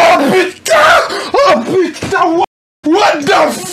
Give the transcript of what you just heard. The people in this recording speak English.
Oh putain Oh putain What, what the fuck